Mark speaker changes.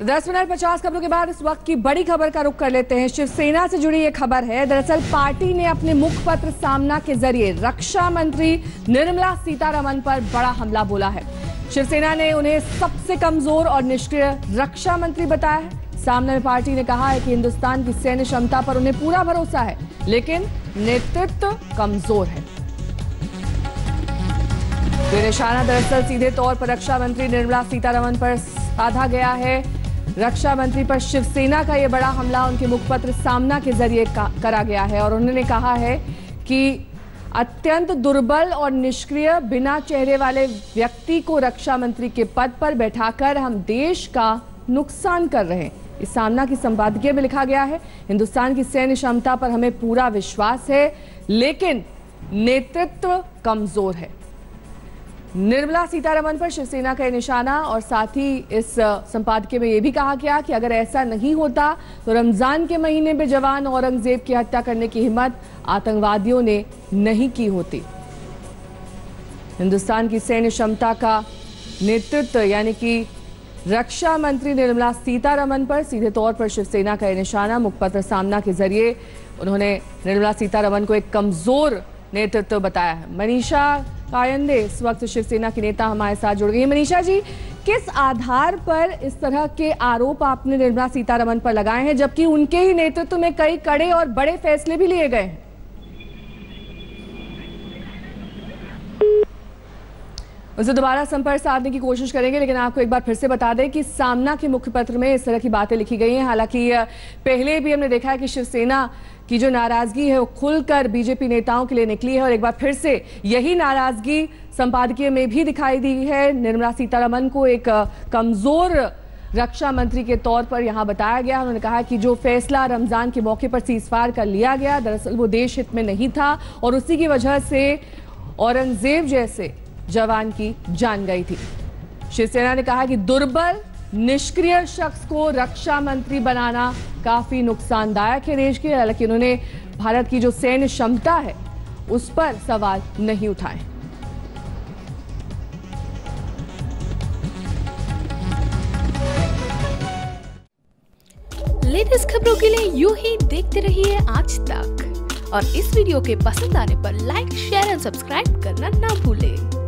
Speaker 1: दस मिनट पचास खबरों के बाद इस वक्त की बड़ी खबर का रुख कर लेते हैं। शिवसेना से जुड़ी ये खबर है। दरअसल पार्टी ने अपने मुखपत्र सामना के ज़रिए रक्षा मंत्री निर्मला सीतारमन पर बड़ा हमला बोला है। शिवसेना ने उन्हें सबसे कमज़ोर और निष्क्रिय रक्षा मंत्री बताया है। सामने में पार्टी ने कहा है कि हिंदुस्तान की सैन्य क्षमता पर उन्हें पूरा भरोसा है, लेकिन नेतृत्व कमज़ोर है। ये निशाना दरअसल सीधे तौर पर रक्षा मंत्री निर्मला सीतारमन पर साधा गया है। रक्षा मंत्री पर शिवसेना का यह बड़ा हमला उनके मुखपत्र सामना के ज़रिए करा गया है और उन्होंने कहा है कि अत्यंत दुर्बल और निष्क्रिय बिना चेहरे वाले व्यक्ति को रक्षा मंत्री के पद पर बैठाकर हम देश का नुकसान कर रहे हैं। इस सामना की संपादकीय में लिखा गया है, हिंदुस्तान की सैन्य क्षमता पर हमें पूरा विश्वास है, लेकिन नेतृत्व कमज़ोर है। निर्मला सीतारमन पर शिवसेना का निशाना और साथ ही इस संपादकीय में यह भी कहा गया कि अगर ऐसा नहीं होता तो रमज़ान के महीने में जवान औरंगज़ेब की हत्या करने की हिम्मत आतंकवादियों ने नहीं की होती। हिंदुस्तान की सैन्य क्षमता का नेतृत्व, यानी कि रक्षा मंत्री निर्मला सीतारमन पर सीधे तौर पर शिवसेना का निशाना मुखपत्र सामना के ज़रिए उन्होंने निर्मला सीतारमन को एक कमज़ोर नेतृत्व बताया है। मनीषा कायंदे इस वक्त शिवसेना की नेता हमारे साथ जुड़ गई मनीषा जी, किस आधार पर इस तरह के आरोप आपने निर्मला सीतारमन पर लगाए हैं, जबकि उनके ही नेतृत्व में कई कड़े और बड़े फैसले भी लिए गए हैं? उनसे दोबारा संपर्क साधने की कोशिश करेंगे, लेकिन आपको एक बार फिर से बता दें कि सामना के मुख्य पत्र में इस तरह की बातें लिखी गई हैं। हालाँकि पहले भी हमने देखा है कि शिवसेना की जो नाराज़गी है, वो खुलकर बीजेपी नेताओं के लिए निकली है, और एक बार फिर से यही नाराज़गी संपादकीय में भी दिखाई दी है। निर्मला सीतारमन को एक कमज़ोर रक्षा मंत्री के तौर पर यहाँ बताया गया उन्होंने कहा कि जो फैसला रमज़ान के मौके पर सीजफायर कर लिया गया, दरअसल वो देश हित में नहीं था, और उसी की वजह से औरंगज़ेब जैसे जवान की जान गई थी। शिवसेना ने कहा कि दुर्बल, निष्क्रिय शख्स को रक्षा मंत्री बनाना काफ़ी नुकसानदायक है देश के, हालाँकि उन्होंने भारत की जो सैन्य क्षमता है, उस पर सवाल नहीं उठाए।
Speaker 2: लेटेस्ट खबरों के लिए यू ही देखते रहिए आज तक। और इस वीडियो के पसंद आने पर लाइक शेयर एंड सब्सक्राइब करना ना भूलें।